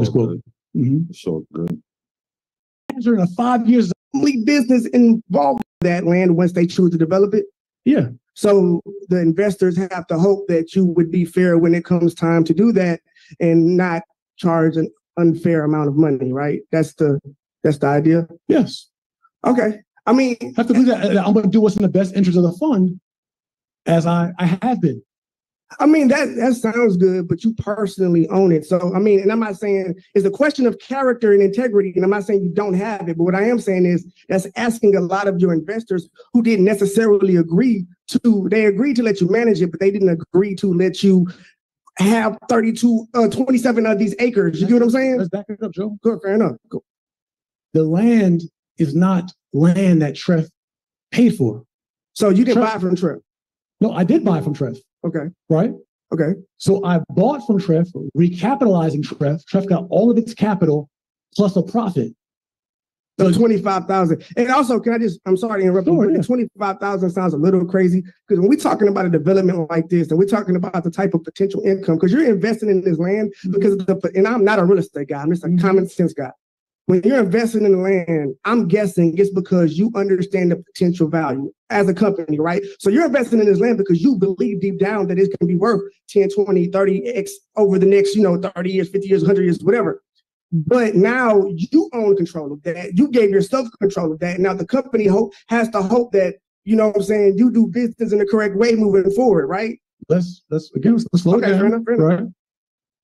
That's cool. good. Mhm. It's all good. During the five years, Only business involved in that land once they choose to develop it. yeah, So the investors have to hope that you would be fair when it comes time to do that and not charge an unfair amount of money, right? That's the that's the idea. yes. Okay. I mean, I have to do that. I'm going to do what's in the best interest of the fund, as I I have been. I mean that that sounds good, but you personally own it. So I mean, and I'm not saying it's a question of character and integrity, and I'm not saying you don't have it, but what I am saying is that's asking a lot of your investors who didn't necessarily agree to they agreed to let you manage it, but they didn't agree to let you have 32 uh 27 of these acres. You get what I'm saying? Let's back it up, Joe. Good, fair enough. Cool. The land is not land that Tref paid for. So you didn't Sure. buy from Tref. No, I did buy from Tref, Okay. right? Okay. So I bought from Tref, recapitalizing Tref. Tref got all of its capital plus a profit. So twenty-five thousand. And also, can I just, I'm sorry to interrupt you, Sure, but yeah. twenty-five thousand sounds a little crazy. Because when we're talking about a development like this, and we're talking about the type of potential income, because you're investing in this land because of the, and I'm not a real estate guy, I'm just a Mhm. common sense guy. When you're investing in the land, I'm guessing it's because you understand the potential value as a company, right? So you're investing in this land because you believe deep down that it's going to be worth 10, 20, 30 X over the next, you know, 30 years, 50 years, 100 years, whatever. But now you own control of that. You gave yourself control of that. Now the company hope has to hope that, you know what I'm saying, you do business in the correct way moving forward, right? Let's let's again let's slow Okay, down, fair enough, fair enough. right?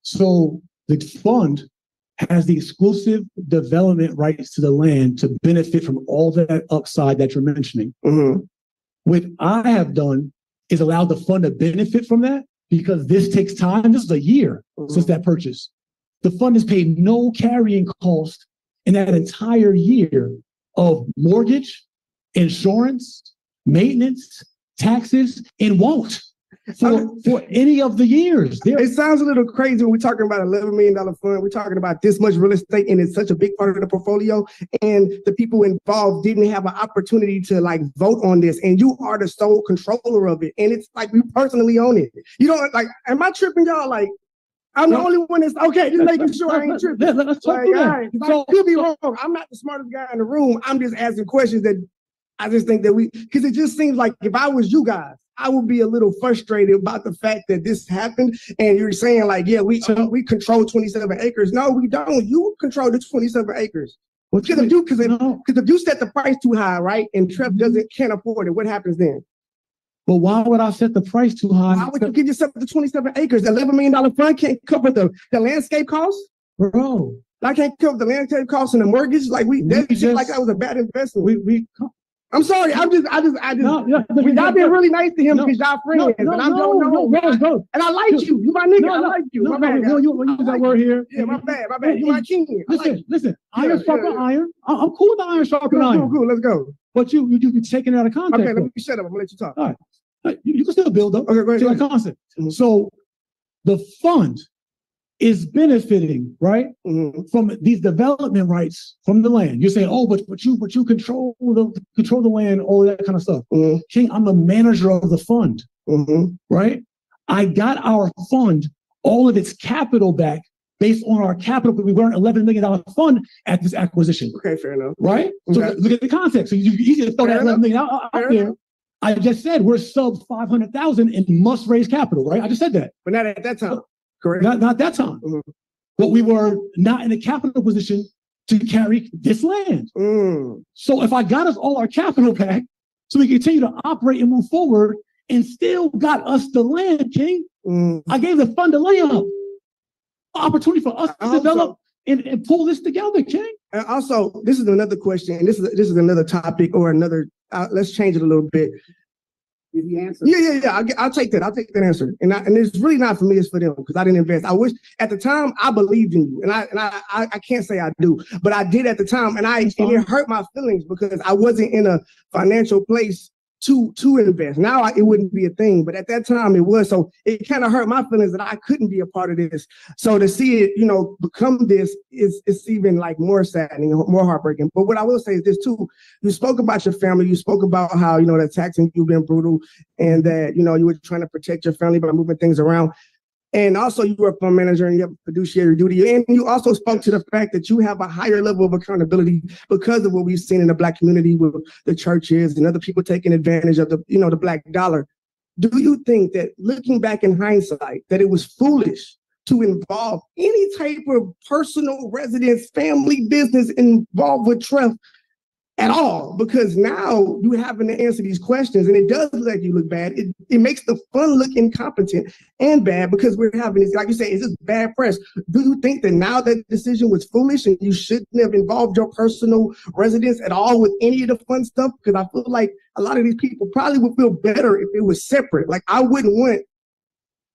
So the fund has the exclusive development rights to the land to benefit from all that upside that you're mentioning. Mhm. What I have done is allowed the fund to benefit from that because this takes time. This is a year since that purchase. The fund has paid no carrying cost in that entire year of mortgage, insurance, maintenance, taxes, and won't for, for any of the years. There, It sounds a little crazy when we're talking about $11 million fund. We're talking about this much real estate and it's such a big part of the portfolio. And the people involved didn't have an opportunity to like vote on this. And you are the sole controller of it. And it's like you personally own it. You don't like, am I tripping y'all? Like, I'm the only one that's okay, just making sure I ain't tripping. Let, us talk Like, through all that. right, I could be so- wrong. I'm not the smartest guy in the room. I'm just asking questions that I just think that we, because it just seems like if I was you guys, I would be a little frustrated about the fact that this happened. And you're saying like, yeah, we uh, we control 27 acres. No, we don't. You control the 27 acres. What Because if you, because if, if you set the price too high, right, and Mm-hmm. Tref doesn't can't afford it, what happens then? But why would I set the price too high? Why would you give yourself the 27 acres? The 11 million dollar fund can't cover the the landscape costs. Bro, I can't cover the landscape costs and the mortgage. Like we, that We shit like just- that was a bad investment. we, we, I'm sorry. I'm just, I just, I just. no, no, we, y'all been really nice to him No, because y'all friends, no, no, and I'm no, no, no, no, no, and I like you. You my nigga. No, I like you. no, my no, bad. no, you, you use that word here. Yeah, my bad. My bad. You my king. Listen, listen, iron sharpen iron. I'm cool with the iron sharpen Cool, cool, iron. cool. Let's go. But you, you, you taking it out of context. Okay, let me shut up. I'm gonna let you talk. Hey, You, you can still build up. Okay, to ahead. concept. Mhm. So the fund is benefiting, right, Mhm. from these development rights from the land. You're saying, oh, but but you but you control the control the land, all that kind of stuff. Mhm. King, I'm the manager of the fund, Mhm. right? I got our fund all of its capital back based on our capital. because We were an $11 million fund at this acquisition, Okay, fair enough. right? So look at the context. So you, easy to throw Fair that 11 million out, out there. enough. I just said we're sub 500,000 and must raise capital, right? I just said that. But not at that time. Correct. Not, not that time. Mhm. But we were not in a capital position to carry this land. Mm. So if I got us all our capital back so we continue to operate and move forward and still got us the land, King, Mm. I gave the fund a layup. Opportunity for us I to develop and, and pull this together, King. And also, this is another question, and this is this is another topic or another. Uh, let's change it a little bit. Did he answer? Yeah, yeah, yeah. I'll, I'll take that. I'll take that answer. And I, and it's really not for me. It's for them because I didn't invest. I wish at the time I believed in you, and I and I I, I can't say I do, but I did at the time, and I and it hurt my feelings because I wasn't in a financial place to to invest. Now I, it wouldn't be a thing, but at that time it was. So it kind of hurt my feelings that I couldn't be a part of this. So to see it, you know, become this is it's even like more saddening, more heartbreaking. But what I will say is this too: you spoke about your family. You spoke about how you know the taxing you've been brutal and that you know you were trying to protect your family by moving things around. And also you were a fund manager and you have fiduciary duty. And you also spoke to the fact that you have a higher level of accountability because of what we've seen in the black community with the churches and other people taking advantage of the, you know, the black dollar. Do you think that looking back in hindsight, that it was foolish to involve any type of personal residence, family business involved with trust at all? Because now you're having to answer these questions and it does let you look bad. It, it makes the fun look incompetent and bad because we're having this, like you say, is this bad press? Do you think that now that decision was foolish and you shouldn't have involved your personal residence at all with any of the fun stuff? Because I feel like a lot of these people probably would feel better if it was separate. Like I wouldn't want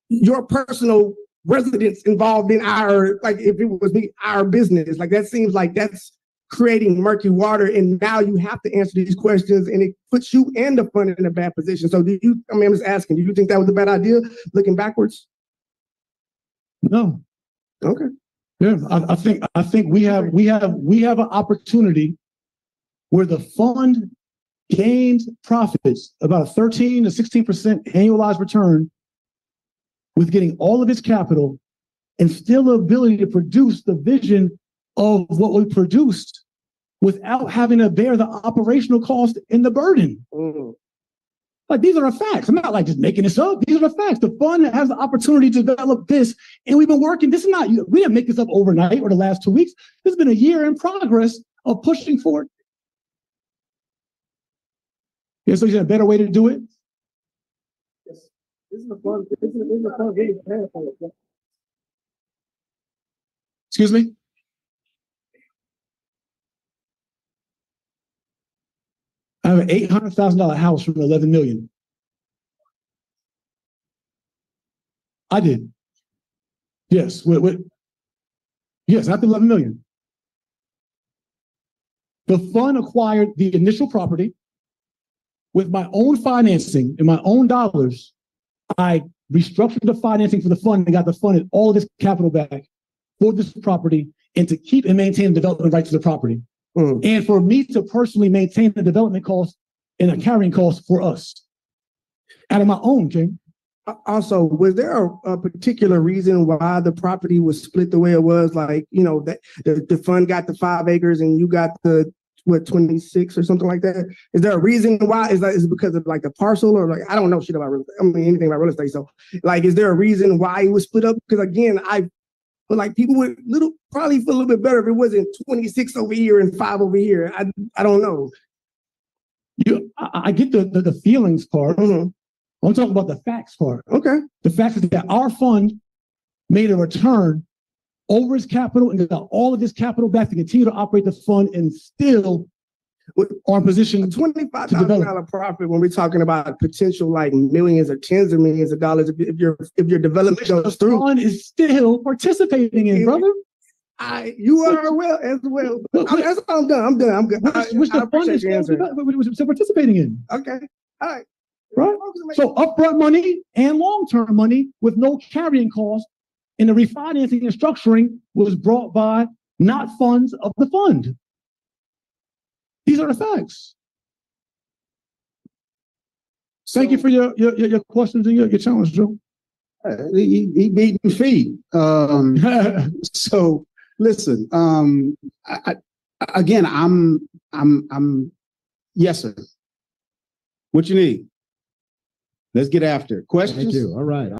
your personal residence involved in our, like if it was me, our business. Like that seems like that's creating murky water and now you have to answer these questions and it puts you and the fund in a bad position. So do you, I mean, I'm just asking, do you think that was a bad idea looking backwards? No, Okay. yeah, I, I think, I think we have, we have, we have an opportunity where the fund gains profits about a thirteen to sixteen percent annualized return with getting all of its capital and still the ability to produce the vision of what we produced without having to bear the operational cost and the burden. Mm. Like these are the facts. I'm not like just making this up. These are the facts. The fund has the opportunity to develop this, and we've been working. This is not we didn't make this up overnight or the last two weeks. This has been a year in progress of pushing for it. Yeah, so you said a better way to do it. This is the fun, this is, this is the fun, really for it. Excuse me. I have an eight hundred thousand dollar house from eleven million. I did. Yes, with, with yes, after eleven million. The fund acquired the initial property with my own financing and my own dollars. I restructured the financing for the fund and got the fund and all of this capital back for this property and to keep and maintain the development rights to the property. Mm. And for me to personally maintain the development cost and the carrying cost for us out of my own, King. Also, was there a, a particular reason why the property was split the way it was? Like, you know, that the, the fund got the five acres and you got the what 26 or something like that? Is there a reason why? Is that is because of like the parcel or like I don't know shit about real estate. I mean anything about real estate. So like is there a reason why it was split up? Because again, I but like people would little probably feel a little bit better if it wasn't 26 over here and five over here. I I don't know. You, I, I get the, the the feelings part. Mhm. I'm talking about the facts part. Okay. The fact is that our fund made a return over its capital and got all of its capital back to continue to operate the fund and still in position. Twenty-five thousand dollar profit when we're talking about potential like millions or tens of millions of dollars if, if your if your development goes through. fund is still participating in, brother. I you are well as well. I'm, that's all I'm done. I'm done. I'm good. Which, which I the fund is still, is still participating in. Okay. All right. Right. So upfront money and long-term money with no carrying cost. And the refinancing and structuring was brought by not funds of the fund. These are the facts. Thank you for your, your, your your questions and your, your challenge, Joe. He, he beat me feet. Um, so listen, um, I, I, again, I'm, I'm, I'm, yes, sir. What you need? Let's get after it. Thank questions. you. All right.